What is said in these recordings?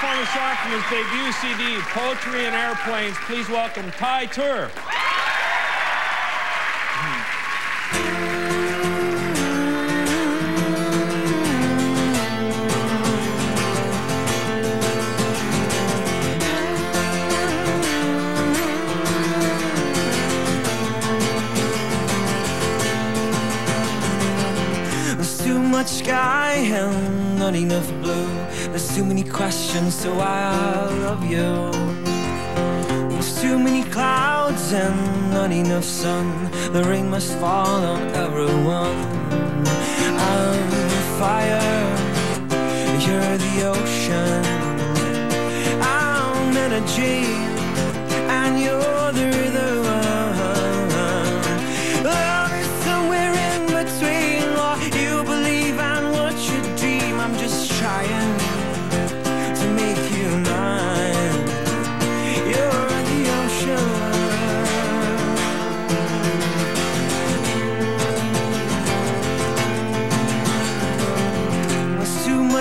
perform a song from his debut CD, Poetry and Airplanes. Please welcome Teitur. Much sky and not enough blue. There's too many questions, so I love you. There's too many clouds and not enough sun. The rain must fall on everyone.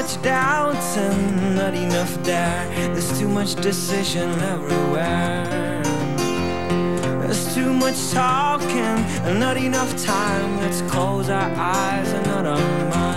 Much doubts and not enough dare. There's too much decision everywhere. There's too much talking and not enough time. Let's close our eyes and not our minds.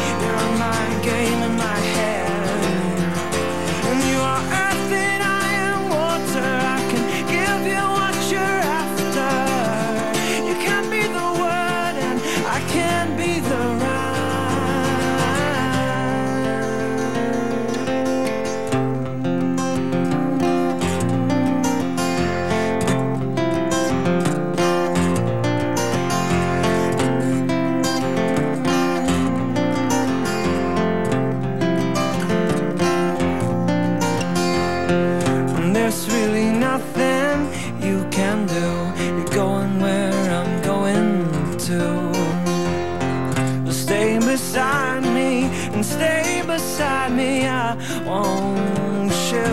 and stay beside me. I won't you.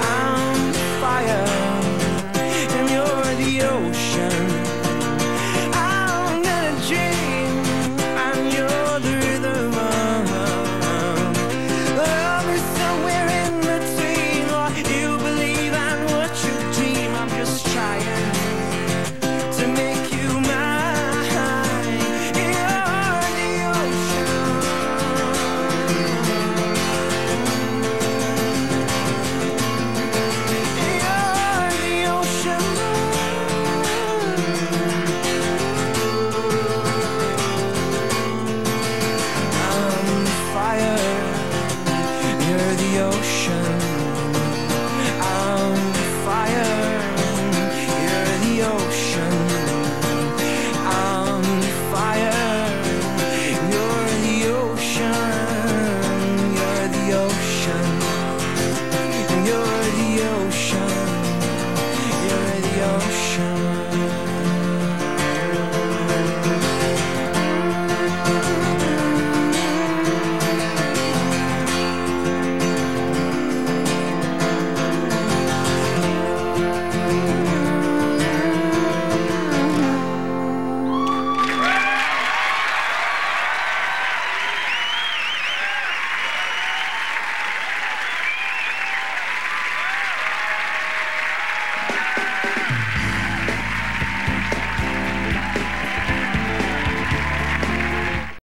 I'm fire and you're the ocean. I'm energy the ocean.